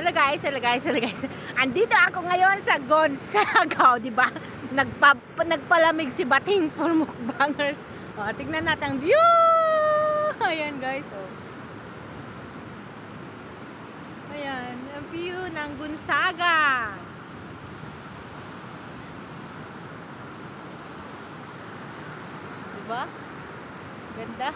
Hello guys, hello guys, hello guys. Andito ako ngayon sa Gonzaga, di ba? Nagpa, nagpalamig si Bating for mukbangers. O, tingnan natin ang view! Ayan guys, oh. Ayan, ang view ng Gonzaga. Diba? Ganda.